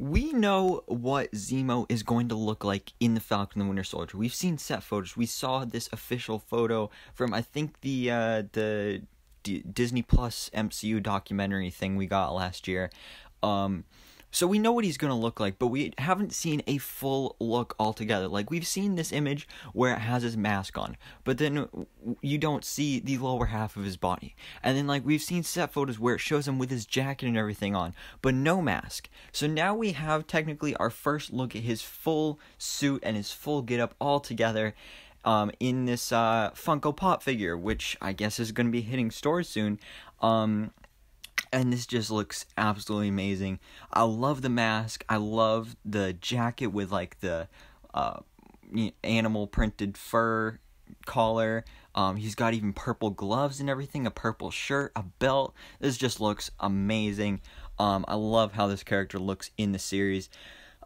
we know what Zemo is going to look like in the Falcon and the Winter Soldier. We've seen set photos. We saw this official photo from I think the uh, the D- Disney Plus MCU documentary thing we got last year. Um, so we know what he's going to look like, but we haven't seen a full look altogether. Like we've seen this image where it has his mask on, but then you don't see the lower half of his body. And then like we've seen set photos where it shows him with his jacket and everything on, but no mask. So now we have technically our first look at his full suit and his full getup all together. Um, in this uh, Funko Pop figure, which I guess is going to be hitting stores soon. Um, and this just looks absolutely amazing. I love the mask. I love the jacket with like the uh, animal printed fur collar. Um, he's got even purple gloves and everything, a purple shirt, a belt. This just looks amazing. Um, I love how this character looks in the series.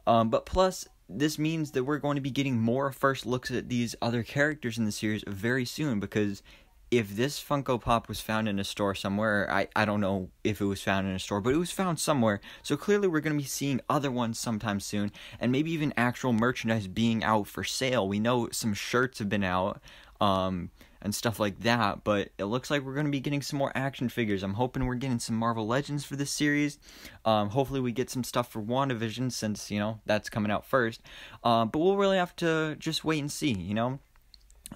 Um, but plus, this means that we're going to be getting more first looks at these other characters in the series very soon because if this Funko Pop was found in a store somewhere, I, I don't know if it was found in a store, but it was found somewhere. So clearly we're going to be seeing other ones sometime soon, and maybe even actual merchandise being out for sale. We know some shirts have been out, um, and stuff like that, but it looks like we're going to be getting some more action figures. I'm hoping we're getting some Marvel Legends for this series. Um, hopefully we get some stuff for WandaVision since, you know, that's coming out first. Uh, but we'll really have to just wait and see, you know?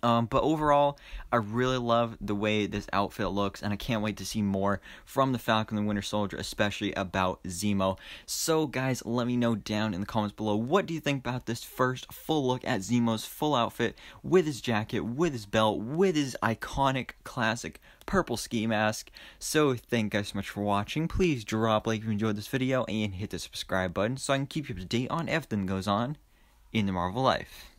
Um, but overall, I really love the way this outfit looks, and I can't wait to see more from the Falcon and the Winter Soldier, especially about Zemo. So, guys, let me know down in the comments below what do you think about this first full look at Zemo's full outfit with his jacket, with his belt, with his iconic classic purple ski mask. So, thank you guys so much for watching. Please drop a like if you enjoyed this video and hit the subscribe button so I can keep you up to date on everything that goes on in the Marvel life.